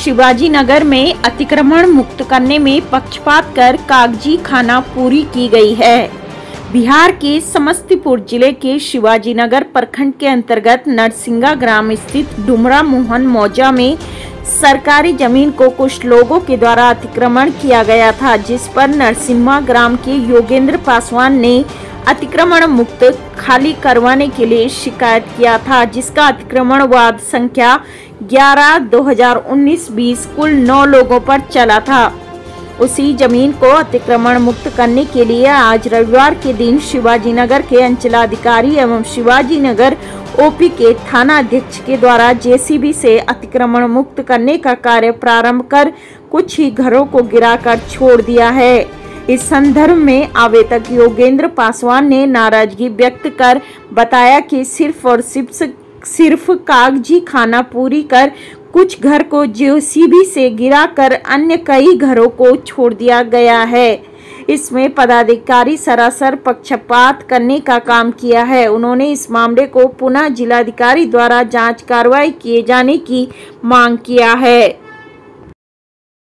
शिवाजी नगर में अतिक्रमण मुक्त करने में पक्षपात कर कागज़ी खाना पूरी की गई है। बिहार के समस्तीपुर ज़िले के शिवाजी नगर प्रखंड के अंतर्गत नरसिंगा ग्राम स्थित डुमरा मोहन मौजा में सरकारी ज़मीन को कुछ लोगों के द्वारा अतिक्रमण किया गया था, जिस पर नरसिम्हा ग्राम के योगेंद्र पासवान ने अतिक्रमण मुक्त खाली करवाने के लिए शिकायत किया था, जिसका अतिक्रमण वाद संख्या 11 2019-20 कुल नौ लोगों पर चला था। उसी ज़मीन को अतिक्रमण मुक्त करने के लिए आज रविवार के दिन शिवाजी नगर के अंचलाधिकारी एवं शिवाजी नगर ओपी के थाना अध्यक्ष के द्वारा जेसीबी से अतिक्रमण मुक्त करने का कार्य प्रारंभ कर कुछ ही घरों को गिराकर छोड़ दिया है। इस संदर्भ में आवेदक योगेंद्र पासवान ने नाराज़गी व्यक्त कर बताया कि सिर्फ़ और सिर्फ़ सिर्फ़ कागज़ी खाना पूरी कर कुछ घर को जेसीबी से गिराकर अन्य कई घरों को छोड़ दिया गया है। इसमें पदाधिकारी सरासर पक्षपात करने का काम किया है। उन्होंने इस मामले को पुनः जिलाधिकारी द्वारा जाँच कार्रवाई किए जाने की मांग किया है।